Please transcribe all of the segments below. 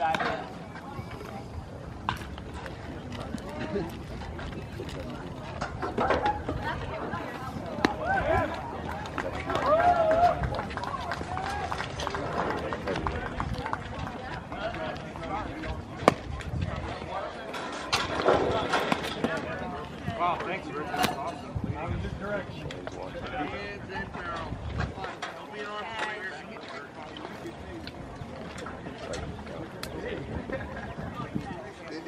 Wow, thanks, Rick. That's awesome. I was just direction.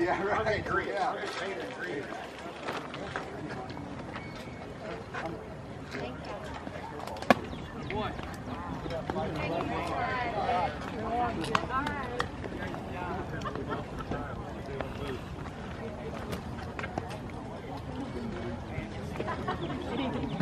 Yeah, right. Yeah. Now go down with it